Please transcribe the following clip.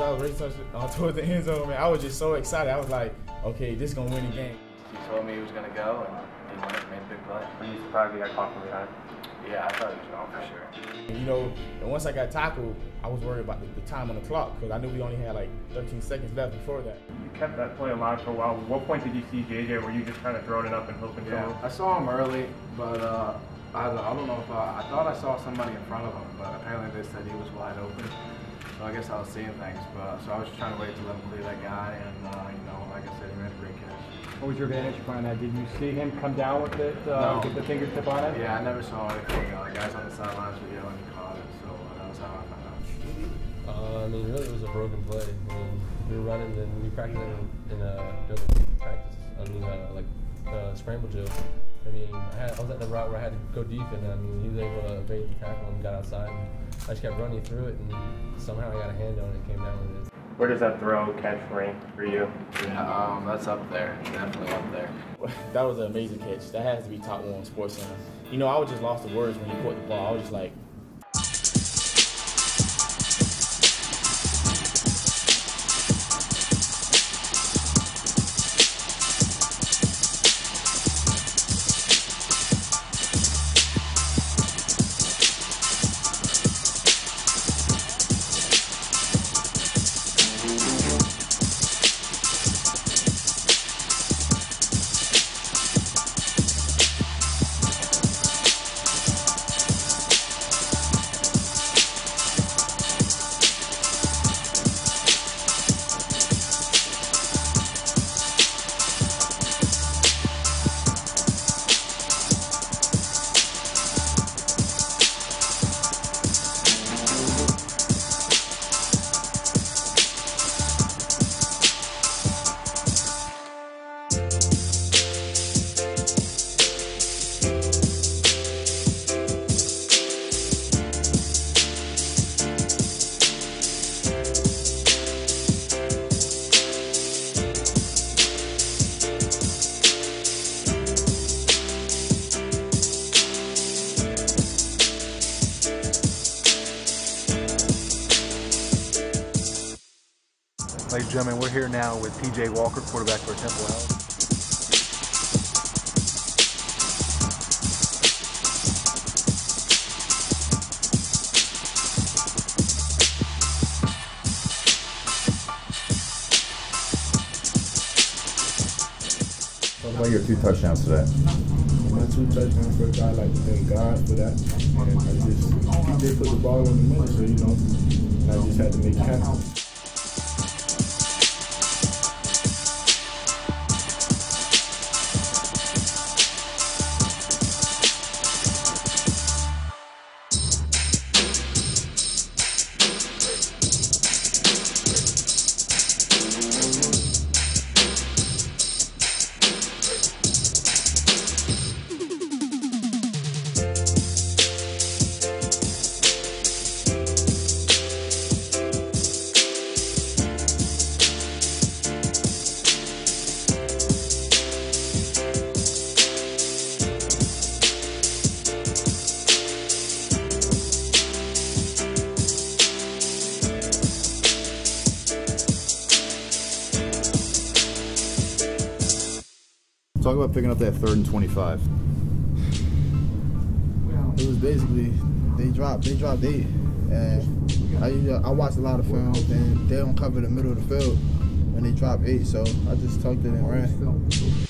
I was racing uh, towards the end zone, man, I was just so excited. I was like, okay, this is gonna win the game. He told me he was gonna go, and he went and made a big play. Were you surprised he got caught from behind? Yeah, I thought he was gone for sure. And, you know, and once I got tackled, I was worried about the, the time on the clock because I knew we only had like 13 seconds left before that. You kept that play alive for a while. What point did you see JJ? Were you just kind of throwing it up and hoping Yeah, to? I saw him early, but uh, I, I don't know if I, I thought I saw somebody in front of him, but apparently they said he was wide open. So I guess I was seeing things, but so I was just trying to wait to let him clear that guy, and uh, you know, like I said, he made a great catch. What was your vantage point on that? Did you see him come down with it, uh, No. get the fingertip on it? Yeah, I never saw anything. You know, the guys on the sidelines were yelling and caught it, so uh, that was how I found out. Uh, I mean, really, it was a broken play. I mean, we were running and we practiced in, in uh, drill practice. Scramble drill. I mean, I, had, I was at the route where I had to go deep, and I mean, he was able to evade the tackle and got outside. And I just kept running through it, and somehow I got a hand on it and came down with it. Where does that throw catch rank for you? Yeah, um, that's up there. Definitely up there. That was an amazing catch. That has to be top one on Sports Center. You know, I was just lost the words when he caught the ball. I was just like, Ladies and gentlemen, we're here now with PJ Walker, quarterback for Temple Owls. Talk about your two touchdowns today. My two touchdowns for a guy like thank God for that. And I just he did put the ball in the middle, so you know, I just had to make it happen. Talk about picking up that third and 25. It was basically they dropped they dropped eight, and I usually- I watch a lot of film and they don't cover the middle of the field when they drop eight, so I just tucked it and ran.